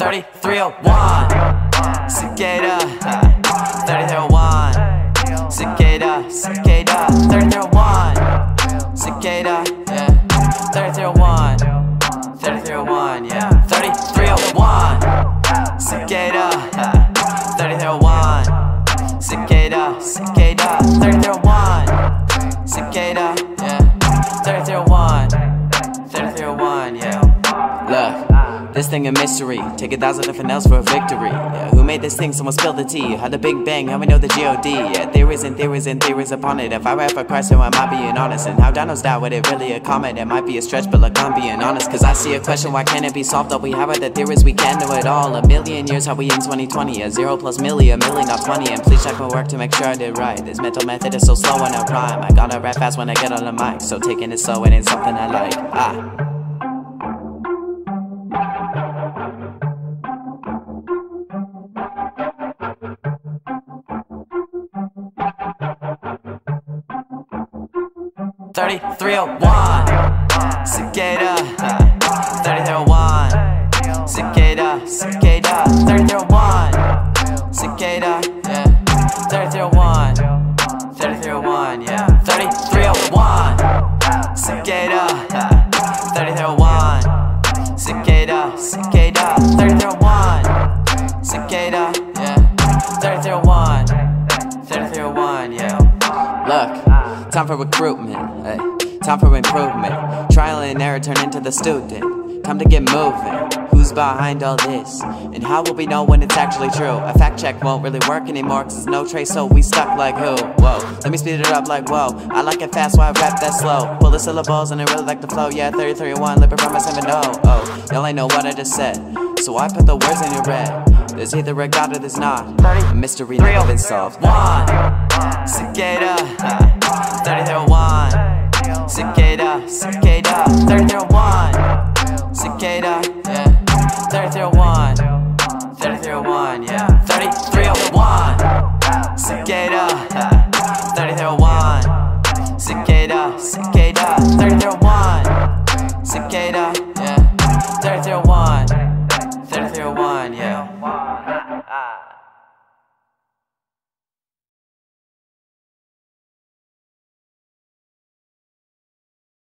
3301 Cicada. 3301 Cicada. Cicada. 3301 Cicada. Yeah. 3301 3301 yeah. 3301 This thing a mystery. Take a thousand different L's for a victory. Yeah, who made this thing? Someone spilled the tea. How the Big Bang? How we know the G.O.D. Yeah, theories and theories and theories upon it. If I rap a question, I might being honest. And how dinos die, would it really a comment? It might be a stretch, but look, I'm being honest. Cause I see a question, why can't it be solved? All we have are the theories, we can't know it all. A million years, how we in 2020? A zero plus milli, a million, not 20. And please check my work to make sure I did right. This mental method is so slow when I rhyme. I gotta rap fast when I get on the mic. So taking it slow, it ain't something I like. Ah. Thirty-three oh one, cicada. Thirty-three oh one, cicada, cicada. Thirty-three oh one, cicada. Yeah. Thirty-three oh one, thirty-three oh one. Yeah. Thirty-three oh one, cicada. Thirty-three oh one, cicada, cicada. Thirty-three oh one, cicada. Yeah. Thirty-three oh one, thirty-three oh one. Yeah. Look. Time for recruitment, hey. time for improvement. Trial and error turn into the student. Time to get moving. Who's behind all this? And how will we know when it's actually true? A fact check won't really work anymore, cause there's no trace, so we stuck like who? Whoa, let me speed it up like whoa. I like it fast, why I rap that slow. Pull the syllables and I really like the flow. Yeah, 33 1, live it from a 7 0. Oh, y'all ain't know what I just said. So I put the words in your red. There's either a god or there's not. A mystery never been solved. One, cicada. Gator, yeah. 3301, 3301, yeah. 3301, Cicada, 3301, Cicada, Cicada, 3301, Cicada.